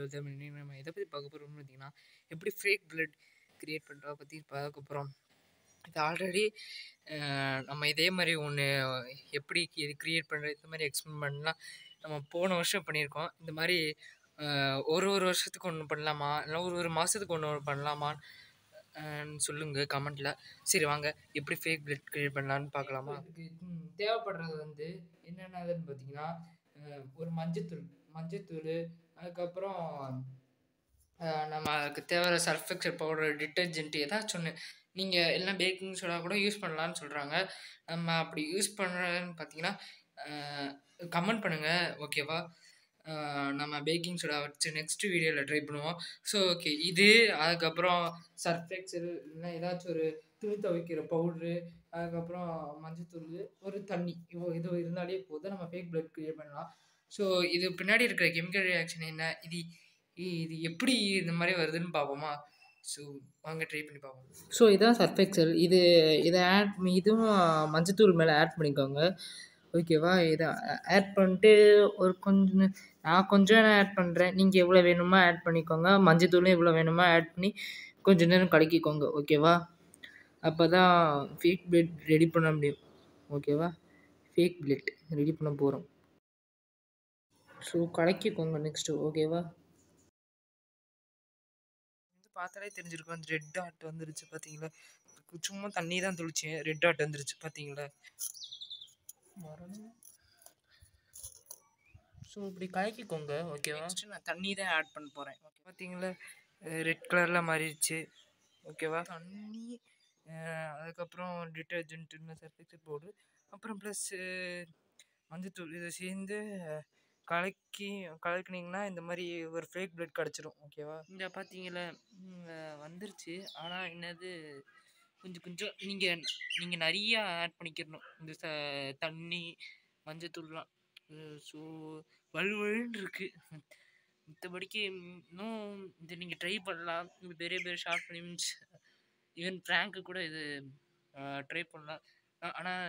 உங்கள் தமிழ் நம்ம எதை பற்றி பார்க்க போகிறோம்னு பார்த்தீங்கன்னா எப்படி ஃபேக் பிளட் க்ரியேட் பண்ணுறத பற்றி பார்க்க போகிறோம் இது ஆல்ரெடி நம்ம இதே மாதிரி ஒன்று எப்படி இது க்ரியேட் பண்ணுறது இந்த மாதிரி எக்ஸ்பெரிமெண்ட்லாம் நம்ம போன வருஷம் பண்ணியிருக்கோம். இந்த மாதிரி ஒரு ஒரு வருஷத்துக்கு ஒன்று பண்ணலாமா? இல்லை ஒரு ஒரு மாதத்துக்கு ஒன்று பண்ணலாமான்னு சொல்லுங்கள் கமெண்ட்டில் சரி வாங்க. எப்படி ஃபேக் பிளட் க்ரியேட் பண்ணலான்னு பார்க்கலாமா? அதுக்கு தேவைப்படுறது வந்து என்னென்னதுன்னு பார்த்தீங்கன்னா ஒரு மஞ்சத்தூள். மஞ்சத்தூள் அதுக்கப்புறம் நம்ம அதுக்கு தேவையான சர்ஃப் எக்ஸல் பவுடர் டிட்டர்ஜென்ட் ஏதாச்சும் ஒன்று நீங்கள் எல்லாம் பேக்கிங் சோடா கூட யூஸ் பண்ணலான்னு சொல்கிறாங்க நம்ம அப்படி யூஸ் பண்ணுறதுன்னு பார்த்தீங்கன்னா கமெண்ட் பண்ணுங்கள் ஓகேவா நம்ம பேக்கிங் சோடா வச்சு நெக்ஸ்ட் வீடியோவில் ட்ரை பண்ணுவோம். ஸோ ஓகே இது அதுக்கப்புறம் சர்ஃப் எக்ஸல் இல்லைன்னா ஏதாச்சும் ஒரு துணி துவைக்கிற பவுட்ரு அதுக்கப்புறம் மஞ்சத்தூள் ஒரு தண்ணி இவ்வளோ இது இருந்தாலே போதும். நம்ம ஃபேக் பிளட் க்ரியேட் பண்ணலாம். ஸோ இது பின்னாடி இருக்கிற கெமிக்கல் ரியாக்ஷன் என்ன? இது இ- இது எப்படி இந்த மாதிரி வருதுன்னு பார்ப்போமா? ஸோ வாங்க ட்ரை பண்ணி பார்ப்போம். ஸோ இதான் சர்ஃபெக்சல் இது இதை ஆட் இதுவும் மஞ்சத்தூள் மேலே ஆட் பண்ணிக்கோங்க. ஓகேவா இதை ஆட் பண்ணிட்டு ஒரு கொஞ்சம் நான் கொஞ்சம் ஆட் பண்ணுறேன் நீங்கள் எவ்வளோ வேணுமோ ஆட் பண்ணிக்கோங்க. மஞ்சத்தூளும் எவ்வளோ வேணுமோ ஆட் பண்ணி கொஞ்சம் நேரம் கலக்கிக்கோங்க. ஓகேவா அப்போ தான் ஃபேக் பிளட் ரெடி பண்ண முடியும். ஓகேவா ஃபேக் பிளட் ரெடி பண்ண போகிறோம் ஸோ கலக்கிக்கோங்க நெக்ஸ்ட்டு ஓகேவா வந்து பார்த்தாலே தெரிஞ்சிருக்கும். அந்த ரெட் டாட் வந்துருச்சு பார்த்தீங்களா சும்மா தண்ணி தான் தெளிச்சேன் ரெட் டாட் வந்துருச்சு பார்த்தீங்களா ஸோ இப்படி கலக்கிக்கோங்க ஓகேவா நெக்ஸ்ட்டு நான் தண்ணி தான் ஆட் பண்ண போகிறேன் ஓகே பார்த்தீங்களா ரெட் கலரில் மாறிடுச்சு. ஓகேவா தண்ணி அதுக்கப்புறம் டிட்டர்ஜென்ட் சர்ஃபெக்சல் பவுடர் அப்புறம் ப்ளஸ் மஞ்சத்தூள் இதை சேர்ந்து கலக்கி கலக்குனீங்கன்னா இந்த மாதிரி ஒரு ஃபேக் பிளட் கிடச்சிரும் ஓகேவா இந்த பார்த்தீங்களா வந்துருச்சு. ஆனால் என்னது கொஞ்சம் கொஞ்சம் நீங்கள் நீங்கள் நிறையா ஆட் பண்ணிக்கிறணும் இந்த ச தண்ணி மஞ்சத்தூள்லாம். ஸோ வலுவலுன்னு இருக்குது மற்றபடிக்கு இன்னும் இது நீங்கள் ட்ரை பண்ணலாம். பெரிய பெரிய ஷார்ட் ஃபிலிம்ஸ் ஈவன் ப்ராங்க்கு கூட இது ட்ரை பண்ணலாம். ஆனால்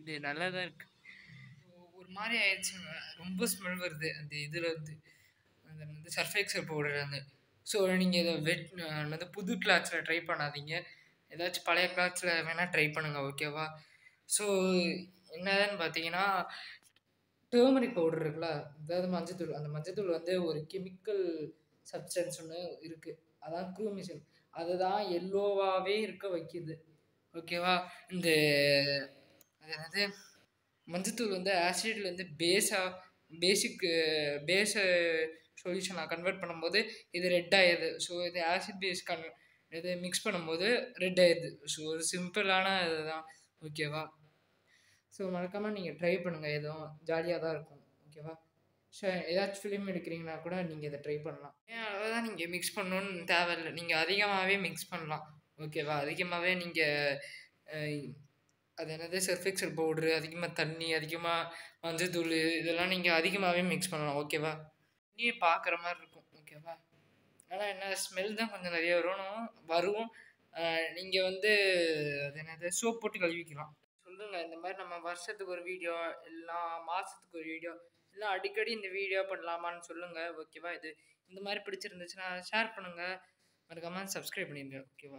இது நல்லா தான் இருக்குது மாதிரி ஆயிடுச்சு. ரொம்ப ஸ்மெல் வருது. அந்த இதில் வந்து அந்த வந்து சர்ஃபெக்சல் பவுடர் அந்த ஸோ நீங்கள் இதை வெட் வந்து புது கிளாத்ஸில் ட்ரை பண்ணாதீங்க. ஏதாச்சும் பழைய கிளாத்ஸில் வேணால் ட்ரை பண்ணுங்கள் ஓகேவா ஸோ என்னதுன்னு பார்த்தீங்கன்னா டேர்மரிக் பவுடர் இருக்குல்ல? அதாவது மஞ்சத்தூள். அந்த மஞ்சத்தூள் வந்து ஒரு கெமிக்கல் சப்ஸ்டன்ஸ் ஒன்று இருக்குது அதான் க்ரூமிஷன் அதுதான் எல்லோவாகவே இருக்க வைக்கிது. ஓகேவா இந்த அது என்னது? மஞ்சத்தூள் வந்து ஆசிட்லேருந்து பேஸாக பேசிக் பேஸ சொல்யூஷனாக கன்வெர்ட் பண்ணும்போது இது ரெட் ஆயிடுது. ஸோ இது ஆசிட் பேஸ் கன் இது மிக்ஸ் பண்ணும்போது ரெட் ஆயிடுது. ஸோ ஒரு சிம்பிளான இதுதான். ஓகேவா ஸோ மறக்காமல் நீங்கள் ட்ரை பண்ணுங்கள் எதுவும் ஜாலியாக தான் இருக்கும். ஓகேவா ஸோ ஏதாச்சும் ஃபிலிம் எடுக்கிறீங்கன்னா கூட நீங்கள் இதை ட்ரை பண்ணலாம். ஏன் தான் நீங்கள் மிக்ஸ் பண்ணணும்னு தேவையில்லை. நீங்கள் அதிகமாகவே மிக்ஸ் பண்ணலாம். ஓகேவா அதிகமாகவே நீங்கள் அது என்னது? சர்ஃபெக்சல் பவுட்ரு அதிகமாக தண்ணி அதிகமாக மஞ்சத்தூள் இதெல்லாம் நீங்கள் அதிகமாகவே மிக்ஸ் பண்ணலாம். ஓகேவா நீ பார்க்குற மாதிரி இருக்கும். ஓகேவா ஆனால் என்ன ஸ்மெல் தான் கொஞ்சம் நிறைய வரணும் வரும். நீங்கள் வந்து அது என்னது? சோப் போட்டு கழுவிக்கலாம். சொல்லுங்கள் இந்த மாதிரி நம்ம வருஷத்துக்கு ஒரு வீடியோ இல்லைனா மாதத்துக்கு ஒரு வீடியோ இல்லை அடிக்கடி இந்த வீடியோ பண்ணலாமான்னு சொல்லுங்கள் ஓகேவா இது இந்த மாதிரி பிடிச்சிருந்துச்சுன்னா ஷேர் பண்ணுங்கள் மறக்காமல் சப்ஸ்கிரைப் பண்ணிடுங்க. ஓகேவா